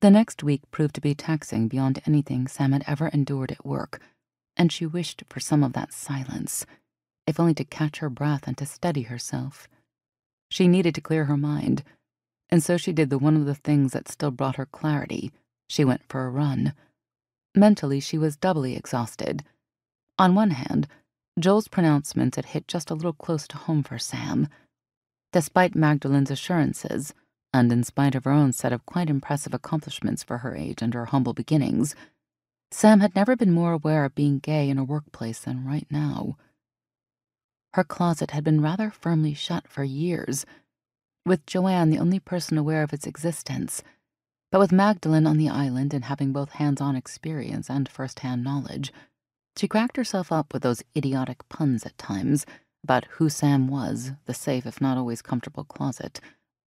The next week proved to be taxing beyond anything Sam had ever endured at work, and she wished for some of that silence, if only to catch her breath and to steady herself. She needed to clear her mind, and so she did the one of the things that still brought her clarity. She went for a run. Mentally, she was doubly exhausted. On one hand, Joel's pronouncements had hit just a little close to home for Sam. Despite Magdalene's assurances, and in spite of her own set of quite impressive accomplishments for her age and her humble beginnings, Sam had never been more aware of being gay in a workplace than right now. Her closet had been rather firmly shut for years, with Joanne the only person aware of its existence. But with Magdalene on the island and having both hands on experience and first hand knowledge, she cracked herself up with those idiotic puns at times about who Sam was, the safe, if not always comfortable closet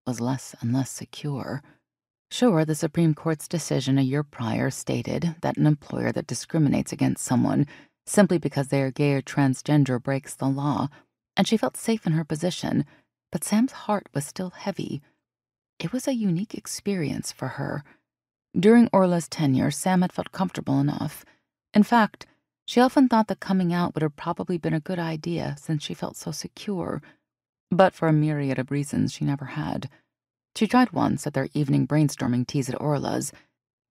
was less and less secure. Sure, the Supreme Court's decision a year prior stated that an employer that discriminates against someone simply because they are gay or transgender breaks the law, and she felt safe in her position, but Sam's heart was still heavy. It was a unique experience for her. During Orla's tenure, Sam had felt comfortable enough. In fact, she often thought that coming out would have probably been a good idea since she felt so secure but for a myriad of reasons she never had. She tried once at their evening brainstorming teas at Orla's,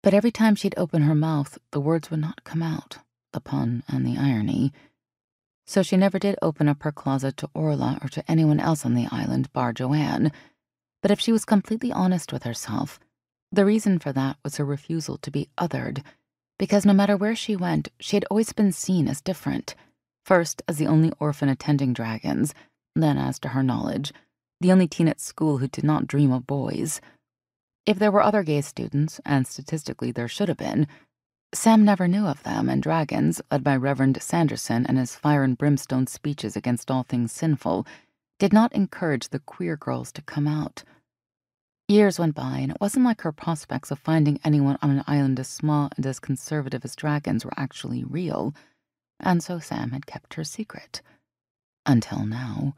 but every time she'd open her mouth, the words would not come out, the pun and the irony. So she never did open up her closet to Orla or to anyone else on the island bar Joanne. But if she was completely honest with herself, the reason for that was her refusal to be othered, because no matter where she went, she had always been seen as different. First, as the only orphan attending dragons, then, as to her knowledge, the only teen at school who did not dream of boys. If there were other gay students, and statistically there should have been, Sam never knew of them, and Dragons, led by Reverend Sanderson and his fire and brimstone speeches against all things sinful, did not encourage the queer girls to come out. Years went by, and it wasn't like her prospects of finding anyone on an island as small and as conservative as Dragons were actually real, and so Sam had kept her secret. Until now.